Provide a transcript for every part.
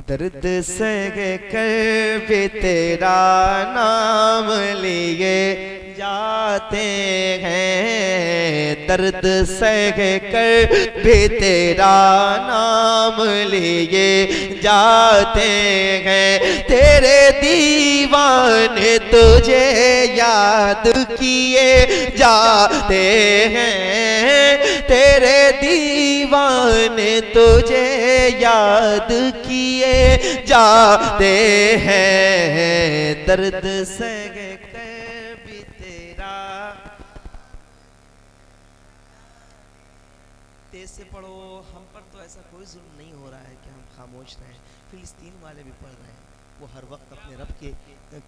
दर्द सह कर भी तेरा नाम लिए जाते हैं। दर्द सह कर भी तेरा नाम लिए जाते हैं। तेरे दीवाने तुझे याद किए जाते हैं। तेरे दीवाने तुझे याद किए जाते हैं। दर्द तेरा। तेज से पढ़ो, हम पर तो ऐसा कोई जुल्म नहीं हो रहा है कि हम खामोश रहें। फिलिस्तीन वाले भी पढ़ रहे हैं। वो हर वक्त अपने रब के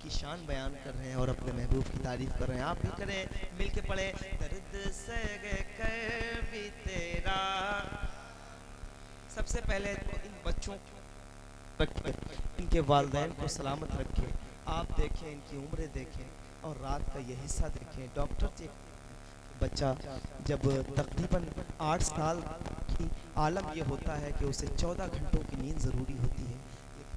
की शान बयान कर रहे हैं और अपने महबूब की तारीफ़ कर रहे हैं। आप भी करें मिल के पढ़े। दर्द तेरा। सबसे पहले तो इन बच्चों इनके वालदेन को सलामत रखें। आप देखें, इनकी उम्रें देखें और रात का ये हिस्सा देखें। डॉक्टर से बच्चा जब तकरीबन आठ साल की आलम ये होता है कि उसे चौदह घंटों की नींद ज़रूरी होती है।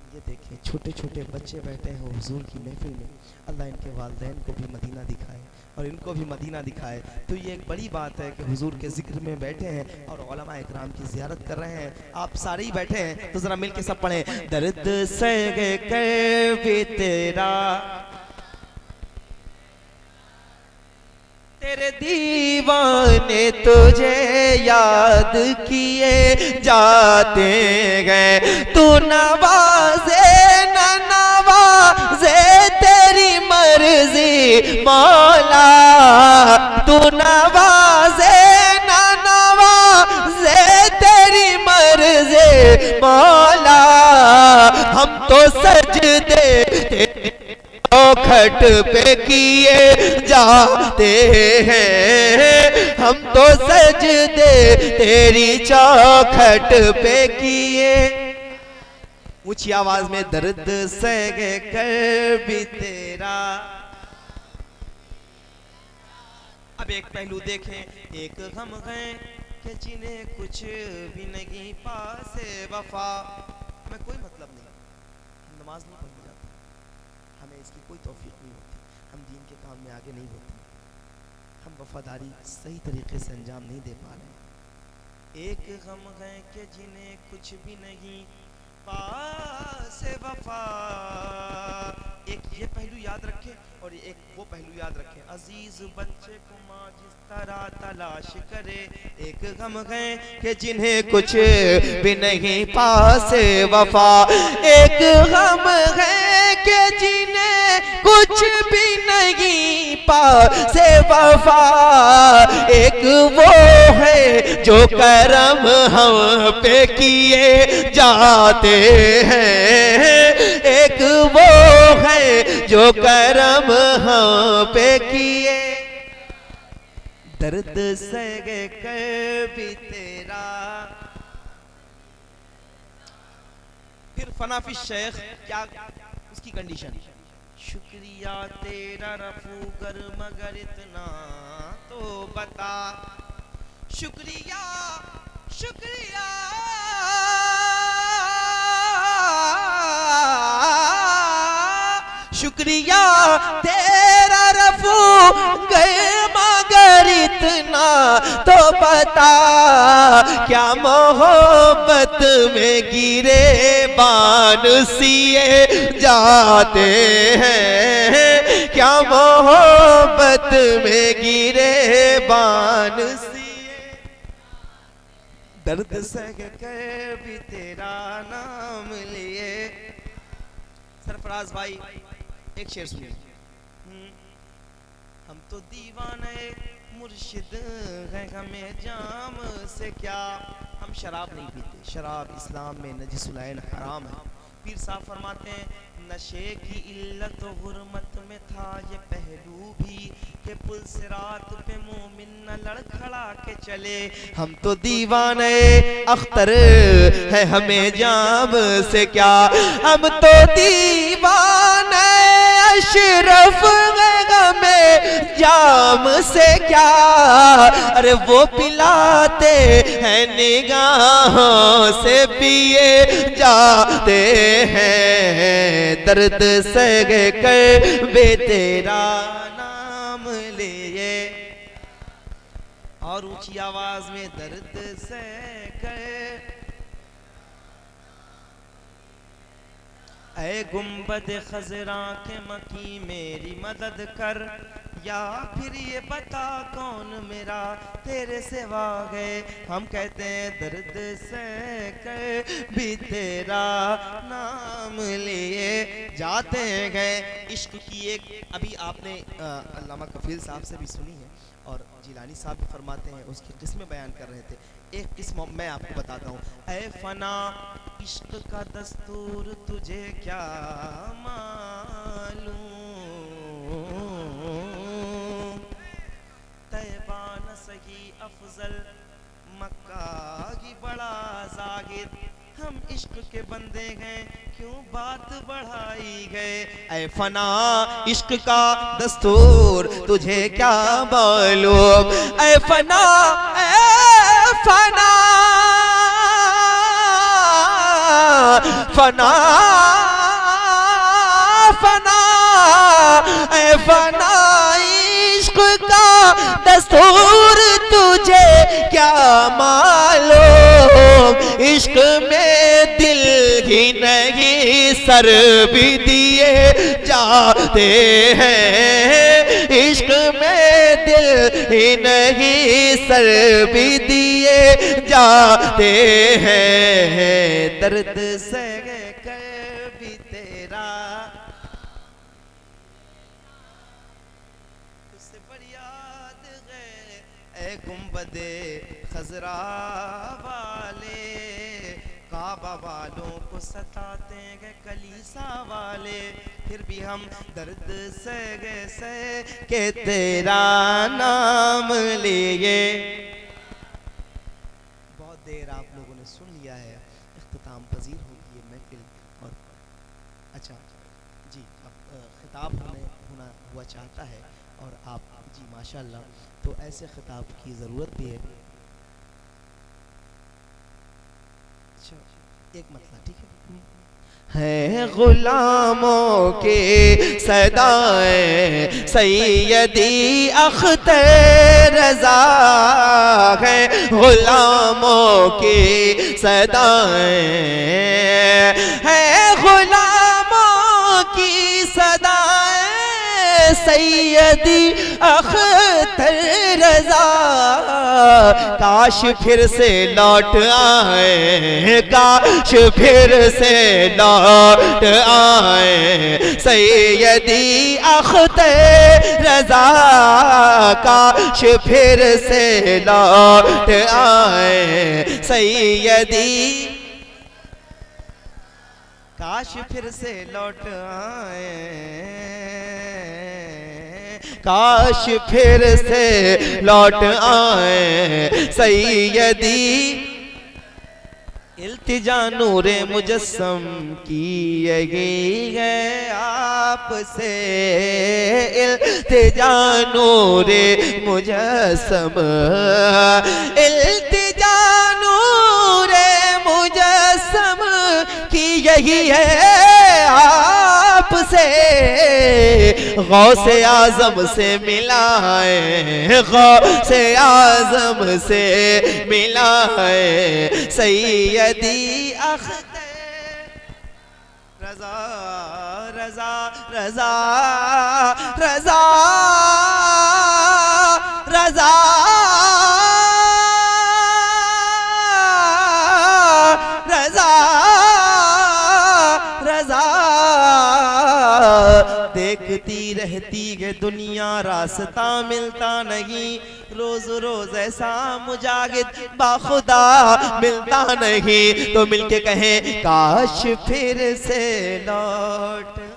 ये देखें छोटे छोटे बच्चे बैठे हैं हजूर की महफिल में। अल्लाह इनके वालदेन को भी मदीना दिखाए और इनको भी मदीना दिखाए। तो ये एक बड़ी बात है कि हजूर के ज़िक्र में बैठे हैं और इकराम की जियारत कर रहे हैं। आप सारे ही बैठे हैं तो ज़रा मिल के सब पढ़ें। दर्द सह कर भी तेरा। तेरे दीवाने तुझे याद किए, जाते गए। तू नवाजे, न नवाजे तेरी मर्ज़ी, मौला। तू नवाजे, न नवाजे तेरी मर्ज़ी, मौला। हम तो सजदे खट पे किए जाते हैं। हम तो सज दे तेरी चौखट पे किए। ऊँची आवाज़ में दर्द सह कर भी तेरा। अब एक पहलू देखें, एक गम है कि जिन्हें कुछ भी नहीं, पास वफा। हमें कोई मतलब नहीं। नमाज़ नहीं पढ़ने हमें इसकी कोई तौफीक नहीं होती। हम दीन के काम में आगे नहीं होते। हम वफादारी सही तरीके से अंजाम नहीं दे पा रहे। एक गम है कि जिन्हें कुछ भी नहीं, पास वफा। एक ये पहलू याद रखें और एक वो पहलू याद रखें। अज़ीज़ बच्चे को माँ जिस तरह तलाश करे। एक गम है कि जिन्हें कुछ भी नहीं, पास वफा। एक गम है कुछ भी नहीं पास वफा। एक वो है जो करम हम पे किए जाते हैं। एक वो है जो करम हम पे किए। दर्द सह कर तेरा। फिर फनाफी शेख, क्या उसकी कंडीशन शुक्रिया, तेरा रफू गर मगर इतना तो बता। शुक्रिया शुक्रिया। शुक्रिया, तेरा रफू गए मगर इतना तो बता। क्या मोहब्बत में गिरे बान सिए जाते हैं। क्या मोहब्बत में गिरे बान दर्द सह कर भी तेरा नाम लिए। सरफराज भाई, एक शेर सुनिए। हम तो दीवाने मुर्शिद है, हमें जाम से क्या? हम शराब नहीं पीते। शराब इस्लाम में नजिसुलैन हराम है। पीर साहब फरमाते हैं, नशे की इल्लत हुरमत में था ये पहलू भी के पुल से रात पे मोमिन न लड़खड़ा के चले। हम तो दीवाने अख्तर है हमें जाम से क्या? हम तो दीवाने जाम से क्या? अरे वो पिलाते हैं निगाहों से पिए जाते हैं। दर्द से कर बे तेरा नाम लिए। और ऊँची आवाज़ में दर्द से कर। ऐ गुंबद खजरा के मकी मेरी मदद कर। या फिर ये बता कौन मेरा? तेरे सेवा गए। हम कहते हैं, दर्द से कर भी तेरा नाम लिए। जाते गए। इश्क की एक, अभी आपने अल्लामा कफील साहब से भी सुनी है और जिलानी साहब फरमाते हैं, उसकी किस्में बयान कर रहे थे। एक किस्म, मैं आपको बताता हूँ। ए फना, इश्क का दस्तूर तुझे क्या मालूम? सही अफजल। मक्का की बड़ा ज़ाहिर हम इश्क के बंदे गए क्यों बात बढ़ाई गए? ऐ फना, इश्क का दस्तूर, तुझे क्या मालूम? ऐ फना ऐ फना। फना फना। ऐ फना। दस्तूर तुझे क्या मालूम? इश्क में दिल ही नहीं, सर भी दिए जाते हैं। इश्क में दिल ही नहीं, सर भी दिए जाते हैं। दर्द से है गुम्बदे खजरा वाले। काबा वालों को सताते गए कलीसा वाले। फिर भी हम दर्द से गए से के तेरा नाम लिए। बहुत देर आप लोगों ने सुन लिया है। अख्ताम पजीर होगी ये महफिल। और अच्छा जी, अब खिताब होने होना, हुआ चाहता है। और आप, जी, माशाल्लाह तो ऐसे खिताब की ज़रूरत भी है। अच्छा एक मतलब ठीक है? है गुलामों के सदाए सैयदी अख्तर रजा है गुलामों के सदाए है सैयदी अख्तर रजा। काश फिर से लौट आए, काश फिर से लौट आए। सैयदी अख्तर रजा, काश फिर से लौट आए। सैयदी काश फिर से लौट आए। काश फिर से लौट आए सैयदी। इल्तिजा नूरे मुजस्सम की यही है आपसे। इल्तिजा नूरे मुजस्सम। इल्तिजा नूरे मुजस्सम की यही है गौसे आज़म से मिलाए गौसे आज़म से मिलाए सैयदी अख्तर। रजा रजा रजा रजा। देखती रहती है दुनिया, रास्ता मिलता नहीं। रोज रोज ऐसा मुजाहिद बाखुदा मिलता नहीं। तो मिलके कहें, काश फिर से लौट